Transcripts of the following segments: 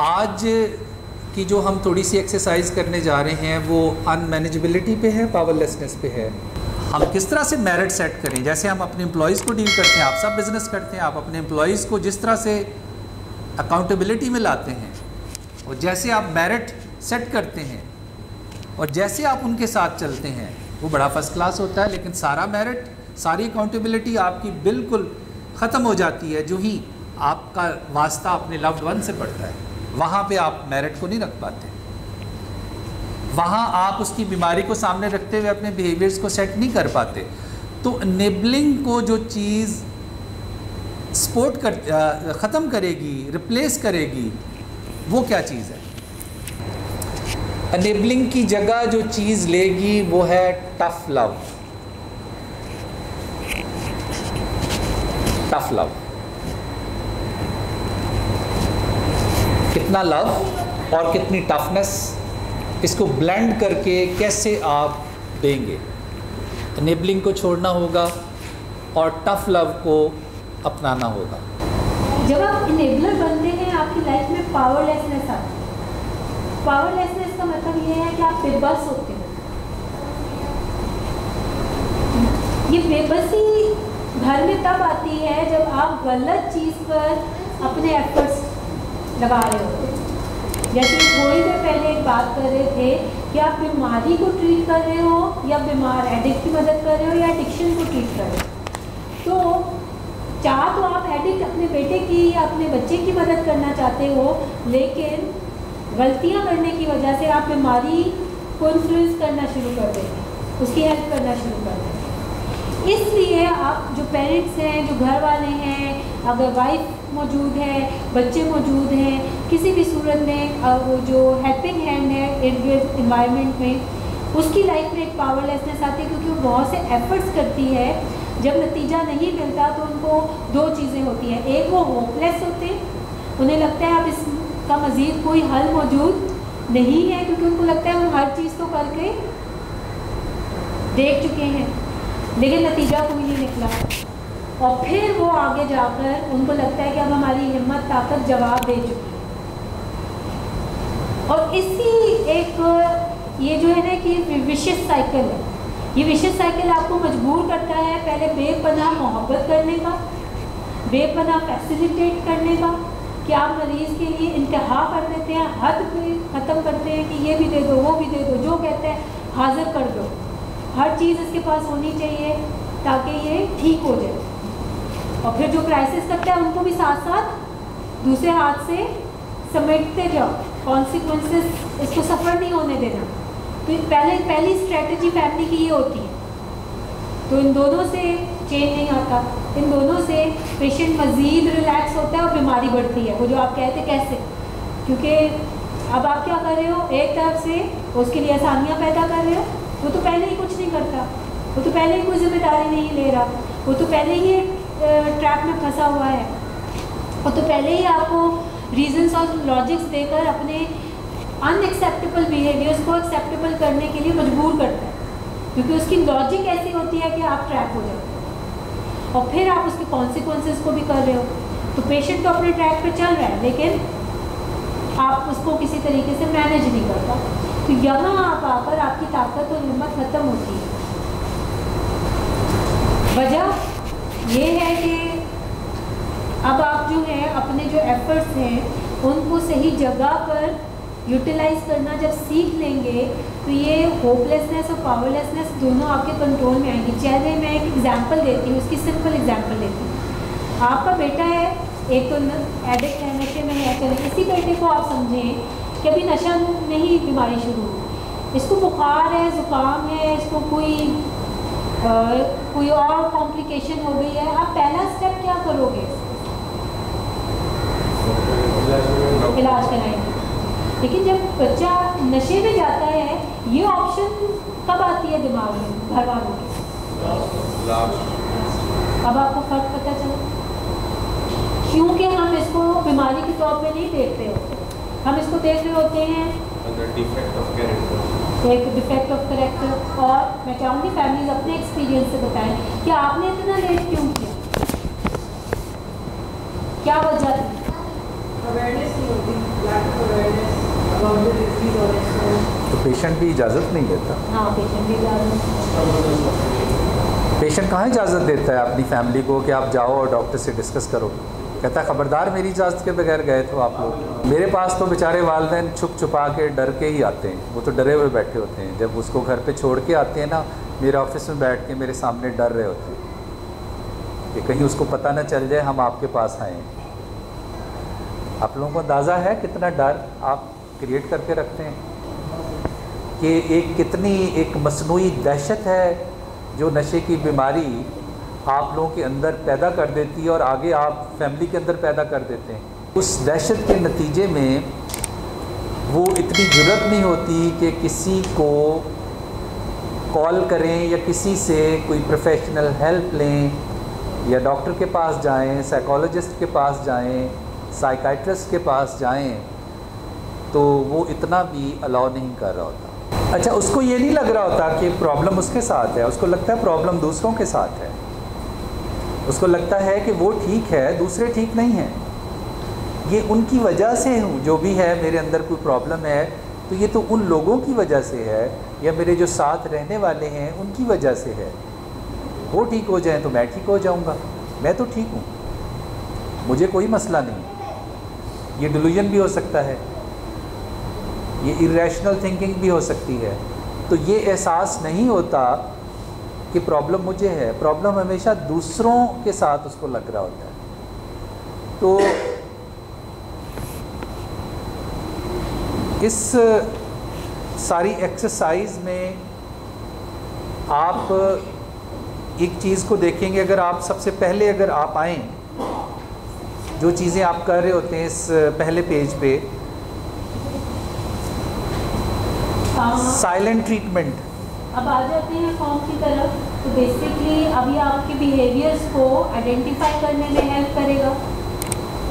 आज की जो हम थोड़ी सी एक्सरसाइज करने जा रहे हैं, वो अनमैनेजेबिलिटी पे है पावरलेसनेस पे है। हम किस तरह से मेरिट सेट करें? जैसे हम अपने एम्प्लॉयज़ को डील करते हैं, आप सब बिज़नेस करते हैं, आप अपने एम्प्लॉयज़ को जिस तरह से अकाउंटेबिलिटी में लाते हैं, और जैसे आप मेरिट सेट करते हैं, और जैसे आप उनके साथ चलते हैं, वो बड़ा फ़र्स्ट क्लास होता है, लेकिन सारा मेरिट सारी अकाउंटेबिलिटी आपकी बिल्कुल ख़त्म हो जाती है, जो ही आपका वास्ता अपने लव्ड वन से पड़ता है। वहाँ पे आप मेरिट को नहीं रख पाते। वहाँ आप उसकी बीमारी को सामने रखते हुए अपने बिहेवियर्स को सेट नहीं कर पाते। तो नेबलिंग को जो चीज़ सपोर्ट कर ख़त्म करेगी रिप्लेस करेगी, वो क्या चीज़ है? अनेबलिंग की जगह जो चीज़ लेगी, वो है टफ लव टफ लव कितना लव और कितनी टफनेस इसको ब्लेंड करके कैसे आप देंगे? इनेबलिंग को छोड़ना होगा और टफ लव को अपनाना होगा। जब आप इनेबलर बनते हैं, आपकी लाइफ में पावरलेसनेस आती है। पावरलेसनेस का मतलब ये है कि आप बेबस होते हो। ये बेबसी घर में तब आती है जब आप गलत चीज़ पर अपने एफर्ट्स लगा रहे होते जैसे थोड़ी देर पहले एक बात कर रहे थे कि आप बीमारी को ट्रीट कर रहे हो या बीमार एडिक्ट की मदद कर रहे हो या एडिक्शन को ट्रीट कर रहे हो। तो चाह तो आप एडिक्ट अपने बेटे की या अपने बच्चे की मदद करना चाहते हो, लेकिन गलतियाँ करने की वजह से आप बीमारी को इन्फ्लुएंस करना शुरू कर देते हैं, उसकी हेल्प करना शुरू कर देते हैं। इसलिए आप जो पेरेंट्स हैं, जो घर वाले हैं, अगर वाइफ मौजूद है, बच्चे मौजूद हैं, किसी भी सूरत में वो जो हेल्पिंग हैंड है इर्द गिर्द इन्वायरमेंट में, उसकी लाइफ में एक पावरलेसनेस आती है क्योंकि वो बहुत से एफर्ट्स करती है। जब नतीजा नहीं मिलता तो उनको दो चीज़ें होती हैं। एक वो होपलेस होते, उन्हें लगता है अब इसका मज़ीद कोई हल मौजूद नहीं है क्योंकि उनको लगता है हम हर चीज़ तो करके देख चुके हैं। लेकिन नतीजा कोई नहीं निकला। और फिर वो आगे जाकर उनको लगता है कि अब हमारी हिम्मत, ताकत जवाब दे चुकी है। और इसी एक, ये जो है ना कि विशेष साइकिल है। ये विशेष साइकिल आपको मजबूर करता है पहले बेपना मोहब्बत करने का बेपना फैसिलिटेट करने का, कि आप मरीज़ के लिए इंतहा कर देते हैं, हद पे ख़त्म करते हैं कि ये भी दे दो, वो भी दे दो, जो कहते हैं, हाजिर कर दो। हर चीज़ इसके पास होनी चाहिए ताकि ये ठीक हो जाए। और फिर जो क्राइसिस करता है, उनको भी साथ साथ दूसरे हाथ से समेटते जाओ। कॉन्सिक्वेंसेस इसको सफ़र नहीं होने देना। तो पहले, पहली स्ट्रेटजी फैमिली की ये होती है। तो इन दोनों से चेंज नहीं आता। इन दोनों से पेशेंट मज़ीद रिलैक्स होता है और बीमारी बढ़ती है। वो जो आप कहते कैसे? क्योंकि अब आप क्या कर रहे हो? एक तरफ़ से उसके लिए आसानियाँ पैदा कर रहे हो वो तो पहले ही कुछ नहीं करता। वो तो पहले ही कोई ज़िम्मेदारी नहीं ले रहा। वो तो पहले ही ट्रैप में फंसा हुआ है। वो तो पहले ही आपको रीजंस और लॉजिक्स देकर अपने अनएक्सेप्टेबल बिहेवियर्स को एक्सेप्टेबल करने के लिए मजबूर करता है। क्योंकि उसकी लॉजिक ऐसी होती है कि आप ट्रैप हो जाते और फिर आप उसके कॉन्सिक्वेंसेस को भी कर रहे हो। तो पेशेंट तो अपने ट्रैक पर चल रहा है, लेकिन आप उसको किसी तरीके से मैनेज नहीं करता तो यहाँ आप आकर आपकी ताकत और हिम्मत ख़त्म होती है। वजह ये है कि अब आप जो है, अपने जो एफर्ट्स हैं, उनको सही जगह पर यूटिलाइज करना जब सीख लेंगे तो ये होपलेसनेस और पावरलेसनेस दोनों आपके कंट्रोल में आएँगी। चाहे मैं एक एग्जांपल देती हूँ, उसकी सिंपल एग्जांपल देती हूँ। आपका बेटा है, एक तो एडिक्ट है नशे में है चले इसी बेटे को आप समझें कि अभी नशा नहीं बीमारी शुरू हुई। इसको बुखार है ज़ुकाम है इसको कोई आ, कोई और कॉम्प्लिकेशन हो गई है। आप पहला स्टेप क्या करोगे? इलाज कराएँगे। लेकिन जब बच्चा नशे में जाता है ये ऑप्शन कब आती है दिमाग में घर वालों के? अब आपको फ़र्क पता चला। क्योंकि हम इसको बीमारी के तौर पे नहीं देखते? होते हम इसको देख रहे होते हैं। एक डिफेक्ट ऑफ़ करेक्टर और मैं चाहूँगी फैमिलीज़ अपने एक्सपीरियंस से बताएँ कि आपने इतना लेट क्यों किया? क्या वजह थी? अवेयरनेस नहीं होती तो पेशेंट भी इजाज़त नहीं देता? हाँ पेशेंट भी ज़्यादा पेशेंट कहाँ इजाज़त देता है अपनी फैमिली को कि आप जाओ और डॉक्टर से डिस्कस करो? कहता, ख़बरदार मेरी इजाज़त के बगैर गए तो आप लोग मेरे पास तो बेचारे वालदेन छुप छुपा के डर के ही आते हैं। वो तो डरे हुए बैठे होते हैं। जब उसको घर पे छोड़ के आते हैं ना, मेरे ऑफ़िस में बैठ के मेरे सामने डर रहे होते हैं कि कहीं उसको पता ना चल जाए, हम आपके पास आए आप लोगों को अंदाज़ा है कितना डर आप क्रिएट करके रखते हैं? कि एक कितनी, एक मसनू दहशत है जो नशे की बीमारी आप लोगों के अंदर पैदा कर देती है और आगे आप फैमिली के अंदर पैदा कर देते हैं। उस दहशत के नतीजे में वो इतनी ज़रूरत नहीं होती कि किसी को कॉल करें या किसी से कोई प्रोफेशनल हेल्प लें या डॉक्टर के पास जाएँ साइकोलॉजिस्ट के पास जाएँ साइकाट्रिस्ट के पास जाएँ तो वो इतना भी अलाउ नहीं कर रहा होता। अच्छा उसको ये नहीं लग रहा होता कि प्रॉब्लम उसके साथ है, उसको लगता है प्रॉब्लम दूसरों के साथ है। उसको लगता है कि वो ठीक है, दूसरे ठीक नहीं हैं। ये उनकी वजह से हूँ, जो भी है, मेरे अंदर कोई प्रॉब्लम है तो ये तो उन लोगों की वजह से है, या मेरे जो साथ रहने वाले हैं, उनकी वजह से है। वो ठीक हो जाए तो मैं ठीक हो जाऊँगा। मैं तो ठीक हूँ। मुझे कोई मसला नहीं। ये डिलूजन भी हो सकता है। ये इरेशनल थिंकिंग भी हो सकती है। तो ये एहसास नहीं होता कि प्रॉब्लम मुझे है। प्रॉब्लम हमेशा दूसरों के साथ उसको लग रहा होता है। तो इस सारी एक्सरसाइज में आप एक चीज़ को देखेंगे अगर आप सबसे पहले अगर आप आए जो चीज़ें आप कर रहे होते हैं इस पहले पेज पे साइलेंट ट्रीटमेंट अब आ जाते हैं फॉर्म की तरफ़। तो बेसिकली अभी आपके बिहेवियर्स को आइडेंटिफाई करने में हेल्प करेगा।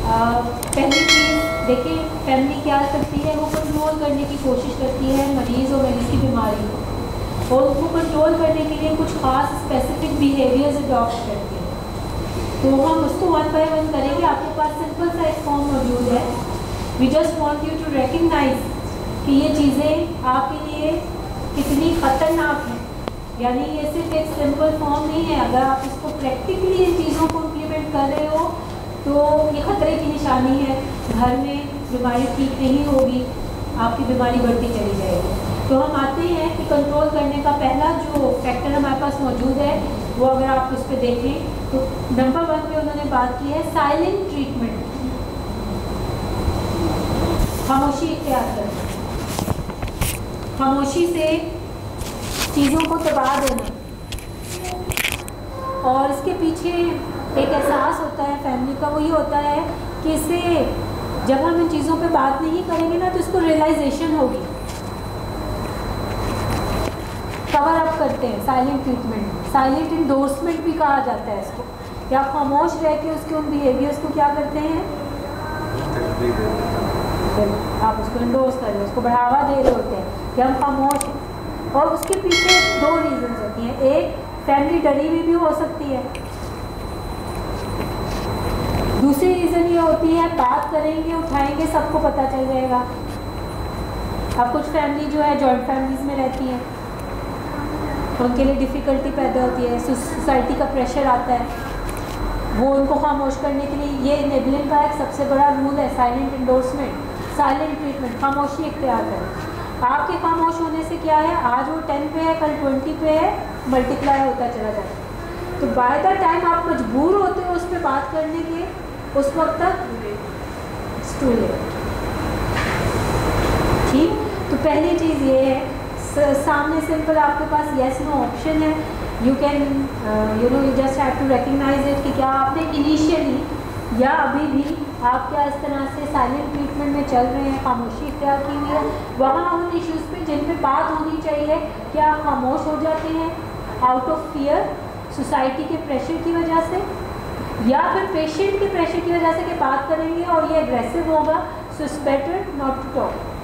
पहली चीज़, देखिए फैमिली क्या करती है, वो कंट्रोल करने की कोशिश करती है मरीज़ और मरीज़ की बीमारी को। और उसको कंट्रोल करने के लिए कुछ खास स्पेसिफिक बिहेवियर्स अडॉप्ट करती है। तो हम उसको वन बाय वन करेंगे। आपके पास सिंपल सा एक फॉर्म मौजूद है। We just want you to recognise कि ये चीज़ें आपके लिए कितनी ख़तरनाक है। यानी ये सिर्फ़ एक सिंपल फॉर्म नहीं है। अगर आप इसको प्रैक्टिकली इन चीज़ों को इम्प्लीमेंट कर रहे हो तो ये ख़तरे की निशानी है। घर में बीमारी ठीक नहीं होगी, आपकी बीमारी बढ़ती चली जाएगी। तो हम आते हैं कि कंट्रोल करने का पहला जो फैक्टर हमारे पास मौजूद है, वो अगर आप उस पर देखें तो नंबर वन पे उन्होंने बात की है साइलेंट ट्रीटमेंट खामोशी इख्तियार करना। खामोशी से चीज़ों को दबा देना। और इसके पीछे एक एहसास होता है फैमिली का वो ये होता है कि इसे जब हम इन चीज़ों पे बात नहीं करेंगे ना तो इसको रियलाइजेशन होगी। कवर अप करते हैं साइलेंट ट्रीटमेंट साइलेंट इंडोर्समेंट भी कहा जाता है इसको। या खामोश रह के उसके उन बिहेवियर्स को क्या करते हैं? आप उसको इंडोर्स कर रहे हो उसको बढ़ावा दे रहे होते हैं। हम खामोश। हैं और उसके पीछे दो रीजन होती हैं। एक फैमिली डरी हुई भी हो सकती है। दूसरी रीज़न ये होती है, बात करेंगे, उठाएँगे, सबको पता चल जाएगा। अब कुछ फैमिली जो है जॉइंट फैमिलीज़ में रहती है। उनके लिए डिफ़िकल्टी पैदा होती है। सोसाइटी का प्रेशर आता है। वो उनको खामोश करने के लिए ये नेबलिन का एक सबसे बड़ा रूल है साइलेंट इंडोर्समेंट साइलेंट ट्रीटमेंट खामोशी इख्तियार करें आपके खामोश होने से क्या है? आज वो टेन पे है, कल ट्वेंटी पे है मल्टीप्लाई होता चला जाता है। तो बाय द टाइम आप मजबूर होते हो उस पर बात करने के, उस वक्त तक ठीक? तो पहली चीज़ ये है सामने सिंपल आपके पास येस नो ऑप्शन है। You can you know you just have to recognise it कि क्या आपने इनिशियली या अभी भी आप क्या इस तरह से साइलेंट ट्रीटमेंट में चल रहे हैं? खामोशी क्या की हुई है? वहाँ उन इश्यूज़ पे जिन पे बात होनी चाहिए, क्या आप खामोश हो जाते हैं? आउट ऑफ़ फियर सोसाइटी के प्रेशर की वजह से? या फिर पेशेंट के प्रेशर की वजह से कि बात करेंगे और ये एग्रेसिव होगा? So it's better not to talk